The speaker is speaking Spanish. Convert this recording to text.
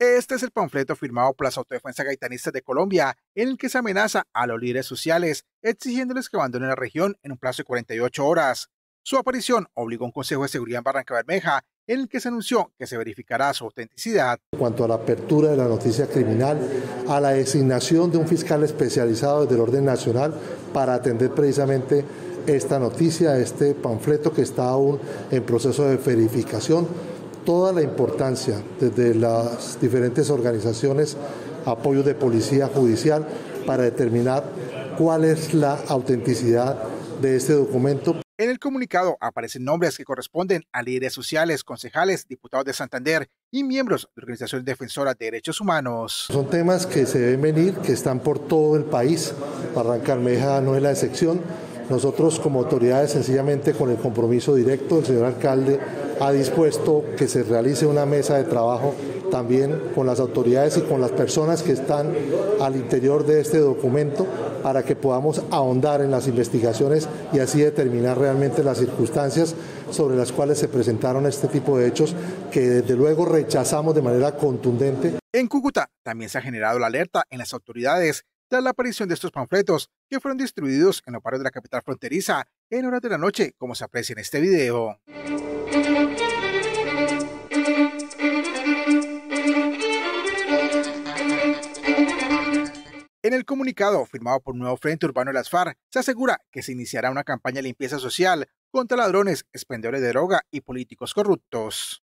Este es el panfleto firmado por las autodefensas gaitanistas de Colombia, en el que se amenaza a los líderes sociales, exigiéndoles que abandonen la región en un plazo de 48 horas. Su aparición obligó a un Consejo de Seguridad en Barranca Bermeja, en el que se anunció que se verificará su autenticidad. En cuanto a la apertura de la noticia criminal, a la designación de un fiscal especializado desde el orden nacional para atender precisamente esta noticia, este panfleto que está aún en proceso de verificación toda la importancia desde las diferentes organizaciones, apoyos de policía judicial, para determinar cuál es la autenticidad de este documento. En el comunicado aparecen nombres que corresponden a líderes sociales, concejales, diputados de Santander y miembros de organizaciones defensoras de derechos humanos. Son temas que se deben venir, que están por todo el país. Barrancarmeja no es la excepción. Nosotros como autoridades sencillamente con el compromiso directo del señor alcalde ha dispuesto que se realice una mesa de trabajo también con las autoridades y con las personas que están al interior de este documento para que podamos ahondar en las investigaciones y así determinar realmente las circunstancias sobre las cuales se presentaron este tipo de hechos que desde luego rechazamos de manera contundente. En Cúcuta también se ha generado la alerta en las autoridades tras la aparición de estos panfletos que fueron distribuidos en los barrios de la capital fronteriza en horas de la noche, como se aprecia en este video. En el comunicado firmado por Nuevo Frente Urbano de las FARC, se asegura que se iniciará una campaña de limpieza social contra ladrones, expendedores de droga y políticos corruptos.